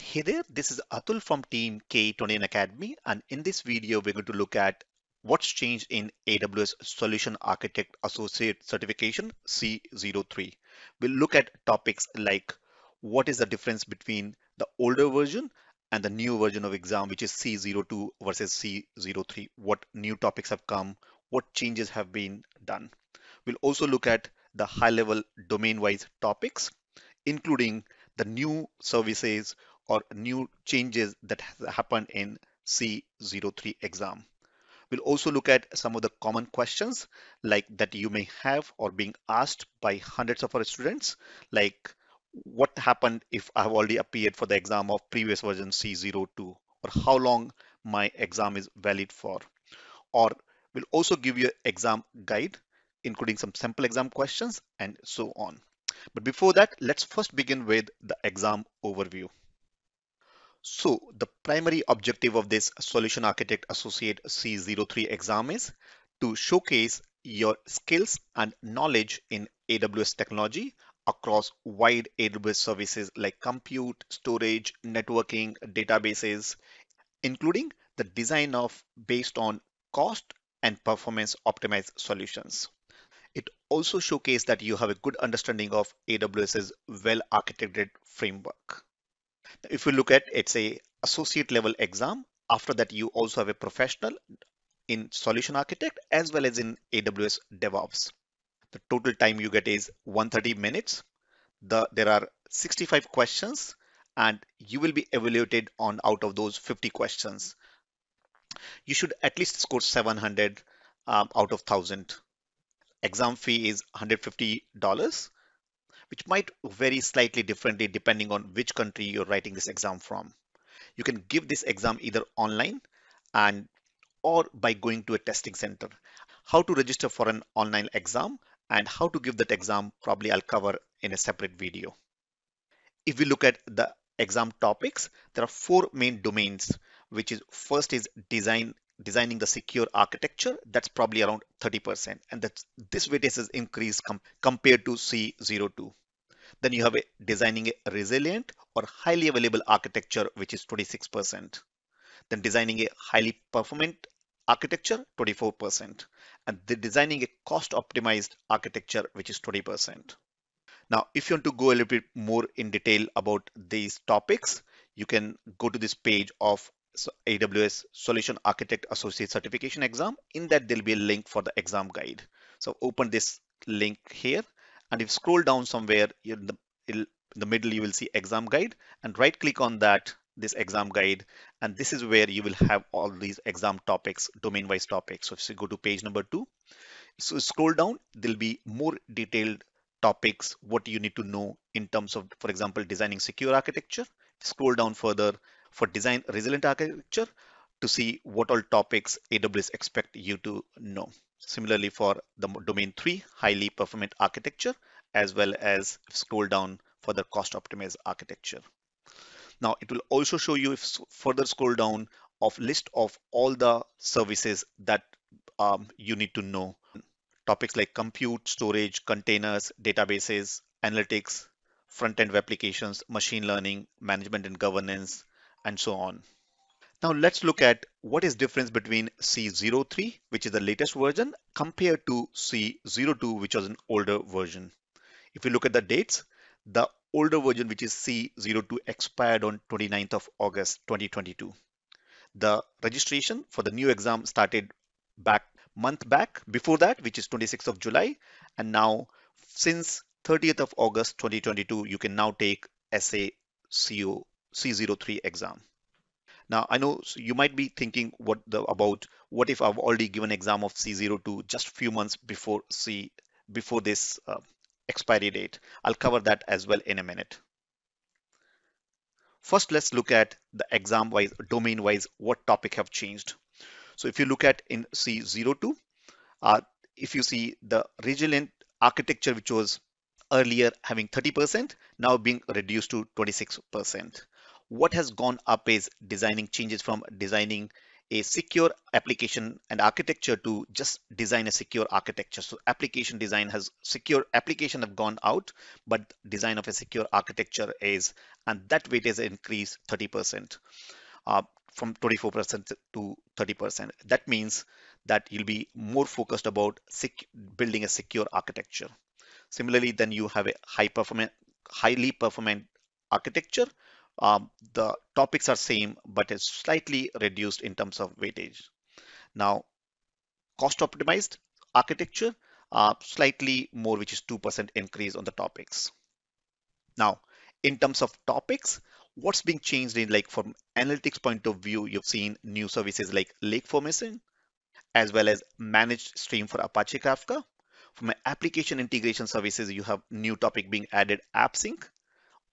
Hey there, this is Atul from Team K21 Academy, and in this video, we're going to look at what's changed in AWS Solution Architect Associate Certification C03. We'll look at topics like what is the difference between the older version and the new version of exam, which is C02 versus C03. What new topics have come, what changes have been done. We'll also look at the high level domain wise topics, including the new services or new changes that happened in C03 exam. We'll also look at some of the common questions like that you may have or being asked by hundreds of our students, like what happened if I have already appeared for the exam of previous version C02 or how long my exam is valid for. Or we'll also give you an exam guide, including some sample exam questions and so on. But before that, let's first begin with the exam overview. So the primary objective of this Solution Architect Associate C03 exam is to showcase your skills and knowledge in AWS technology across wide AWS services like compute, storage, networking, databases, including the design of based on cost and performance optimized solutions. It also showcases that you have a good understanding of AWS's well architected framework. If you look at it's a associate level exam. After that, you also have a professional in solution architect as well as in AWS DevOps. The total time you get is 130 minutes. The, there are 65 questions and you will be evaluated on out of those 50 questions. You should at least score 700 um, out of 1000. Exam fee is $150 which might vary slightly differently depending on which country you're writing this exam from. You can give this exam either online and or by going to a testing center. How to register for an online exam and how to give that exam probably I'll cover in a separate video. If we look at the exam topics, there are four main domains, which is first is design designing the secure architecture that's probably around 30% and that's this weightage is increased com compared to c02 then you have a designing a resilient or highly available architecture which is 26% then designing a highly performant architecture 24% and the designing a cost optimized architecture which is 20% now if you want to go a little bit more in detail about these topics you can go to this page of AWS Solution Architect Associate Certification exam. In that, there'll be a link for the exam guide. So open this link here. And if you scroll down somewhere in the, in the middle, you will see exam guide and right click on that, this exam guide. And this is where you will have all these exam topics, domain wise topics. So if you go to page number two, so scroll down, there'll be more detailed topics, what you need to know in terms of, for example, designing secure architecture. Scroll down further, for design resilient architecture to see what all topics AWS expect you to know. Similarly for the domain three, highly performant architecture, as well as scroll down for the cost optimized architecture. Now it will also show you if further scroll down of list of all the services that um, you need to know. Topics like compute, storage, containers, databases, analytics, front-end applications, machine learning, management and governance, and so on. Now let's look at what is difference between C03, which is the latest version, compared to C02, which was an older version. If you look at the dates, the older version, which is C02, expired on 29th of August 2022. The registration for the new exam started back month back before that, which is 26th of July. And now since 30th of August 2022, you can now take SA CO C03 exam. Now I know you might be thinking what the about what if I've already given exam of C02 just a few months before C before this uh, expiry date. I'll cover that as well in a minute. First, let's look at the exam wise, domain wise, what topic have changed. So if you look at in C02, uh, if you see the resilient architecture, which was earlier having 30%, now being reduced to 26% what has gone up is designing changes from designing a secure application and architecture to just design a secure architecture. So application design has secure application have gone out, but design of a secure architecture is, and that weight is increased 30%. Uh, from 24% to 30%. That means that you'll be more focused about building a secure architecture. Similarly, then you have a high performant, highly performant architecture um, the topics are same, but it's slightly reduced in terms of weightage. Now, cost optimized architecture, uh, slightly more, which is 2% increase on the topics. Now, in terms of topics, what's being changed in like from analytics point of view, you've seen new services like Lake Formation, as well as managed stream for Apache Kafka. From application integration services, you have new topic being added AppSync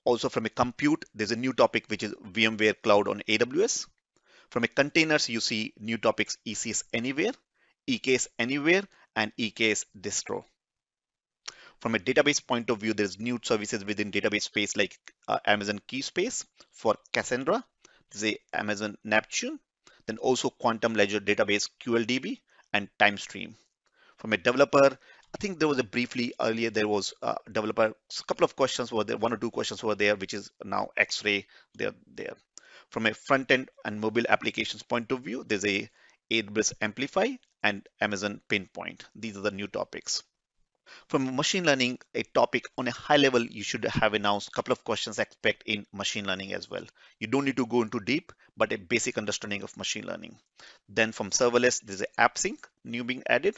also from a compute, there's a new topic which is VMware Cloud on AWS. From a containers, you see new topics ECS Anywhere, EKS Anywhere, and EKS Distro. From a database point of view, there's new services within database space like uh, Amazon Keyspace for Cassandra, there's Amazon Neptune, then also Quantum Ledger Database QLDB and TimeStream. From a developer, I think there was a briefly earlier there was a developer a couple of questions were there one or two questions were there which is now X-ray. They're there. From a front end and mobile applications point of view there's a AWS Amplify and Amazon Pinpoint. These are the new topics. From machine learning a topic on a high level you should have announced a couple of questions expect in machine learning as well. You don't need to go into deep but a basic understanding of machine learning. Then from serverless there's a AppSync new being added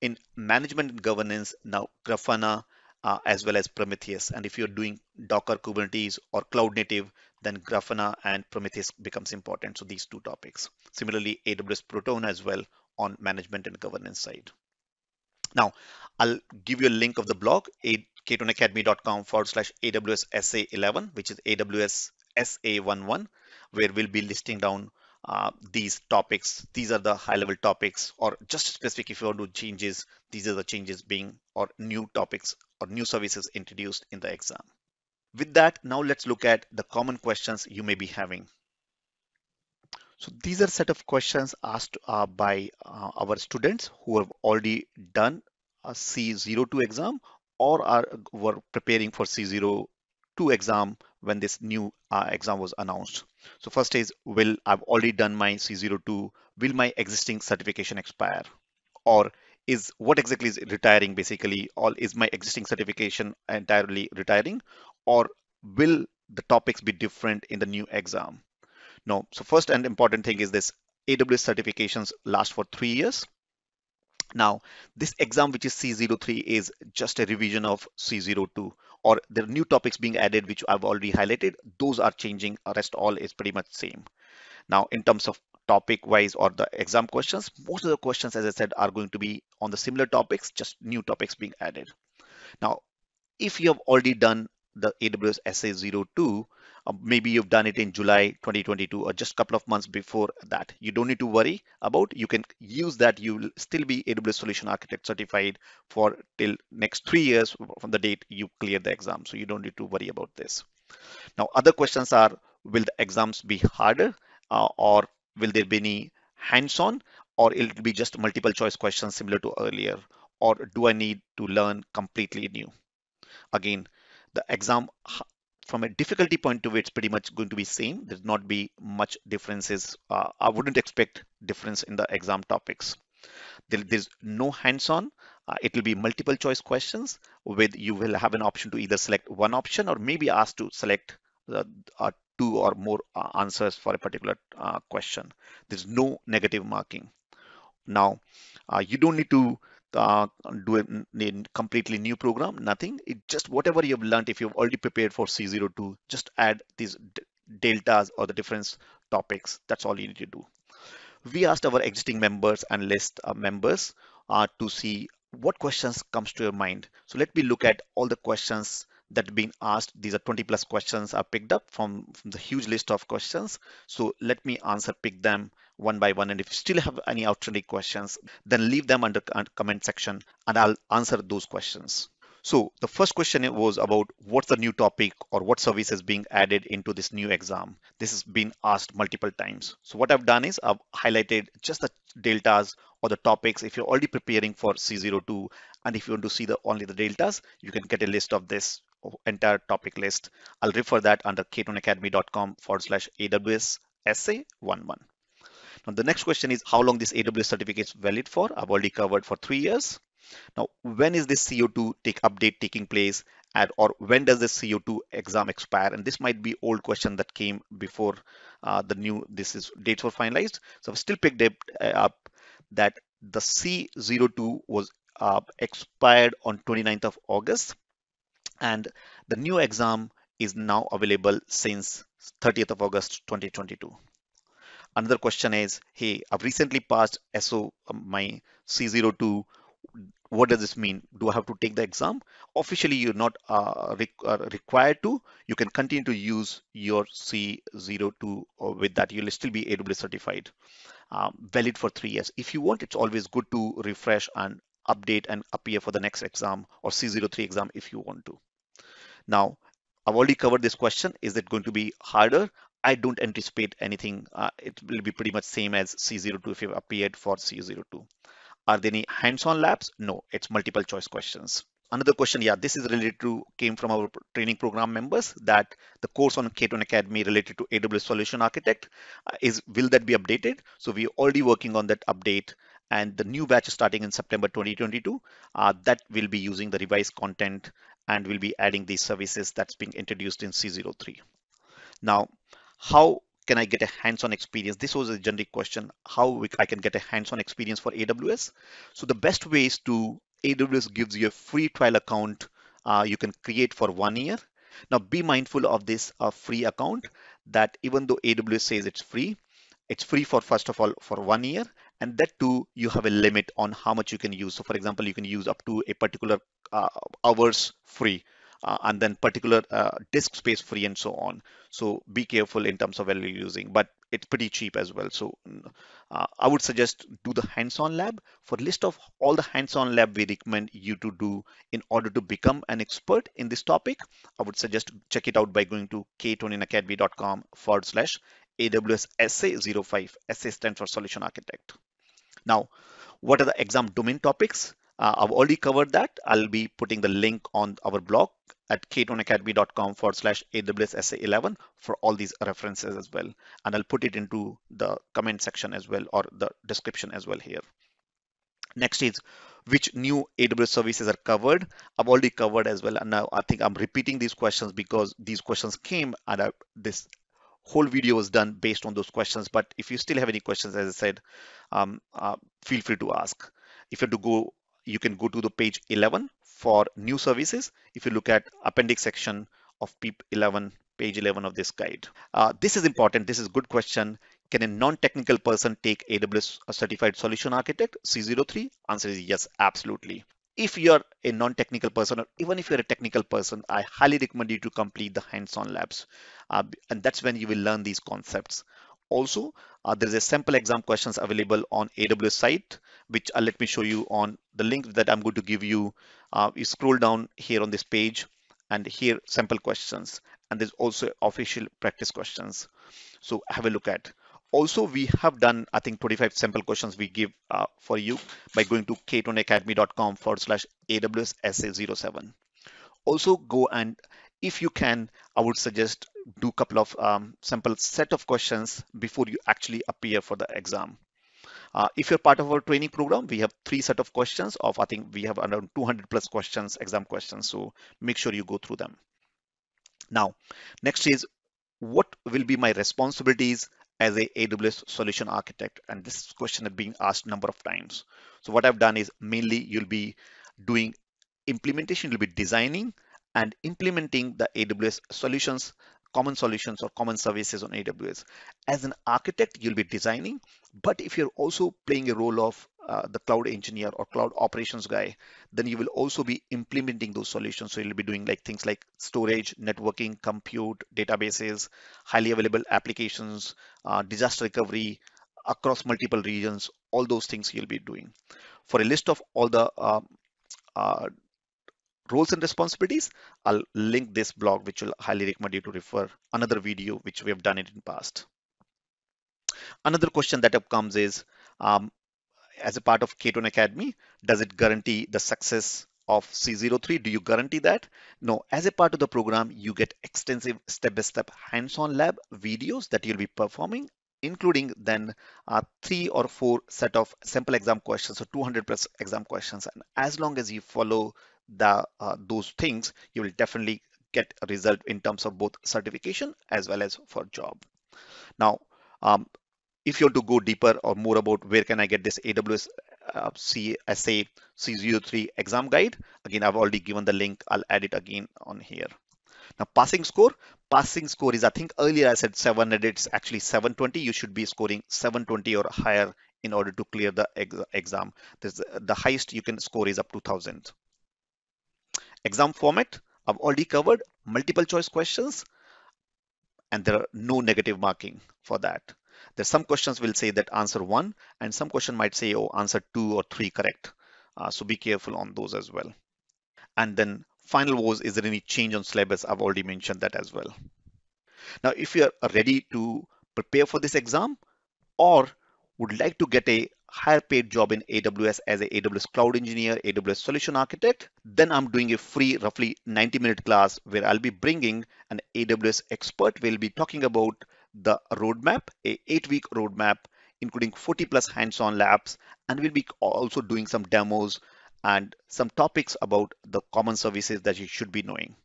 in management and governance now Grafana uh, as well as Prometheus. And if you're doing Docker, Kubernetes, or cloud native, then Grafana and Prometheus becomes important. So these two topics. Similarly, AWS Proton as well on management and governance side. Now, I'll give you a link of the blog, k21academy.com forward slash AWS SA11, which is AWS SA11, where we'll be listing down uh, these topics. These are the high level topics or just specific if you want to do changes, these are the changes being or new topics or new services introduced in the exam. With that, now let's look at the common questions you may be having. So these are set of questions asked uh, by uh, our students who have already done a C02 exam or are were preparing for C02 exam when this new uh, exam was announced. So first is, will I've already done my C02, will my existing certification expire? Or is what exactly is retiring basically, or is my existing certification entirely retiring? Or will the topics be different in the new exam? No, so first and important thing is this AWS certifications last for three years. Now, this exam, which is C03, is just a revision of C02 or there are new topics being added which I've already highlighted. Those are changing. Rest all is pretty much same. Now, in terms of topic wise or the exam questions, most of the questions, as I said, are going to be on the similar topics, just new topics being added. Now, if you have already done the AWS SA02, uh, maybe you've done it in July 2022 or just a couple of months before that. You don't need to worry about. You can use that. You will still be AWS Solution Architect certified for till next three years from the date you clear the exam. So you don't need to worry about this. Now, other questions are, will the exams be harder uh, or will there be any hands-on or it'll be just multiple choice questions similar to earlier or do I need to learn completely new? Again, the exam from a difficulty point of view, it's pretty much going to be same. There's not be much differences. Uh, I wouldn't expect difference in the exam topics. There, there's no hands-on. Uh, it will be multiple choice questions with you will have an option to either select one option or maybe asked to select uh, uh, two or more uh, answers for a particular uh, question. There's no negative marking. Now, you don't need to uh, do a, completely new program, nothing. It just whatever you've learned, if you've already prepared for C02, just add these deltas or the different topics. That's all you need to do. We asked our existing members and list uh, members uh, to see what questions comes to your mind. So let me look at all the questions that have been asked. These are 20 plus questions are picked up from, from the huge list of questions. So let me answer, pick them one by one. And if you still have any outstanding questions, then leave them under comment section and I'll answer those questions. So the first question was about what's the new topic or what service is being added into this new exam. This has been asked multiple times. So what I've done is I've highlighted just the deltas or the topics. If you're already preparing for C02 and if you want to see the only the deltas, you can get a list of this entire topic list. I'll refer that under k forward slash AWS essay 11. Now the next question is how long this AWS certificate is valid for? I've already covered for three years. Now, when is this CO2 take update taking place or when does this CO2 exam expire? And this might be old question that came before uh, the new, this is dates were finalized. So I've still picked it uh, up that the C02 was uh, expired on 29th of August and the new exam is now available since 30th of August 2022. Another question is, hey, I've recently passed SO um, my C02 what does this mean? Do I have to take the exam? Officially, you're not uh, re uh, required to. You can continue to use your C02 with that. You'll still be AWS certified, um, valid for three years. If you want, it's always good to refresh and update and appear for the next exam or C03 exam if you want to. Now, I've already covered this question. Is it going to be harder? I don't anticipate anything. Uh, it will be pretty much same as C02 if you've appeared for C02. Are there any hands-on labs? No, it's multiple choice questions. Another question, yeah, this is related to, came from our training program members that the course on K21 Academy related to AWS Solution Architect uh, is, will that be updated? So we're already working on that update and the new batch starting in September 2022 uh, that will be using the revised content and will be adding these services that's being introduced in C03. Now, how can I get a hands-on experience? This was a generic question, how I can get a hands-on experience for AWS. So the best way is to, AWS gives you a free trial account uh, you can create for one year. Now be mindful of this uh, free account that even though AWS says it's free, it's free for first of all for one year and that too you have a limit on how much you can use. So for example, you can use up to a particular uh, hours free uh, and then particular uh, disk space free and so on. So be careful in terms of you're using, but it's pretty cheap as well. So uh, I would suggest do the hands-on lab. For list of all the hands-on lab we recommend you to do in order to become an expert in this topic, I would suggest check it out by going to k21academy.com forward slash AWS SA05. SA stands for Solution Architect. Now, what are the exam domain topics? Uh, I've already covered that. I'll be putting the link on our blog at k21academy.com forward slash AWS 11 for all these references as well. And I'll put it into the comment section as well or the description as well here. Next is which new AWS services are covered. I've already covered as well. And now I think I'm repeating these questions because these questions came and I, this whole video was done based on those questions. But if you still have any questions, as I said, um, uh, feel free to ask. If you have to go you can go to the page 11 for new services. If you look at appendix section of PEP 11, page 11 of this guide. Uh, this is important. This is good question. Can a non-technical person take AWS Certified Solution Architect C03? Answer is yes, absolutely. If you're a non-technical person or even if you're a technical person, I highly recommend you to complete the hands-on labs. Uh, and that's when you will learn these concepts. Also, uh, there is a sample exam questions available on AWS site, which uh, let me show you on the link that I'm going to give you. Uh, you scroll down here on this page and here sample questions. And there's also official practice questions. So have a look at. Also, we have done, I think, 25 sample questions we give uh, for you by going to k21academy.com forward slash AWS SA07. Also go and if you can, I would suggest do a couple of um, sample set of questions before you actually appear for the exam. Uh, if you're part of our training program, we have three set of questions of, I think we have around 200 plus questions, exam questions. So make sure you go through them. Now, next is what will be my responsibilities as a AWS solution architect? And this question has been asked a number of times. So what I've done is mainly you'll be doing implementation, you'll be designing and implementing the AWS solutions, common solutions or common services on AWS. As an architect, you'll be designing, but if you're also playing a role of uh, the cloud engineer or cloud operations guy, then you will also be implementing those solutions. So you'll be doing like things like storage, networking, compute, databases, highly available applications, uh, disaster recovery across multiple regions, all those things you'll be doing. For a list of all the uh, uh, roles and responsibilities, I'll link this blog, which will highly recommend you to refer another video, which we have done it in past. Another question that up comes is, um, as a part of K21 Academy, does it guarantee the success of C03? Do you guarantee that? No, as a part of the program, you get extensive step-by-step hands-on lab videos that you'll be performing including then uh, three or four set of sample exam questions, so 200 plus exam questions. And as long as you follow the uh, those things, you will definitely get a result in terms of both certification as well as for job. Now, um, if you want to go deeper or more about where can I get this AWS uh, CSA C03 exam guide, again, I've already given the link. I'll add it again on here. Now passing score, passing score is I think earlier I said 700, it's actually 720. You should be scoring 720 or higher in order to clear the ex exam. This, the highest you can score is up to 1000. Exam format, I've already covered multiple choice questions and there are no negative marking for that. There's some questions will say that answer one and some question might say, oh, answer two or three correct. Uh, so be careful on those as well. And then final was, is there any change on syllabus? I've already mentioned that as well. Now, if you're ready to prepare for this exam or would like to get a higher paid job in AWS as a AWS cloud engineer, AWS solution architect, then I'm doing a free roughly 90 minute class where I'll be bringing an AWS expert. We'll be talking about the roadmap, a eight week roadmap, including 40 plus hands-on labs. And we'll be also doing some demos and some topics about the common services that you should be knowing.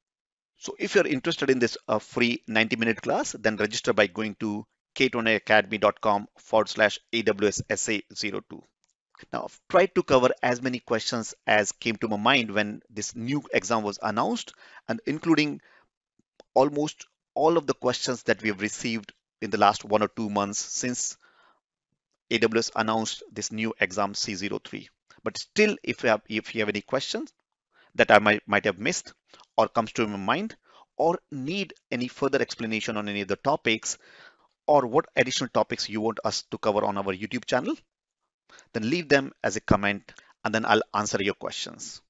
So if you're interested in this uh, free 90 minute class, then register by going to k21academy.com forward slash AWS SA02. Now, I've tried to cover as many questions as came to my mind when this new exam was announced and including almost all of the questions that we have received in the last one or two months since AWS announced this new exam C03. But still, if you have, if you have any questions that I might, might have missed or comes to my mind or need any further explanation on any of the topics or what additional topics you want us to cover on our YouTube channel, then leave them as a comment and then I'll answer your questions.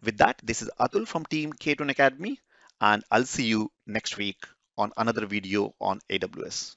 With that, this is Atul from Team K21 Academy and I'll see you next week on another video on AWS.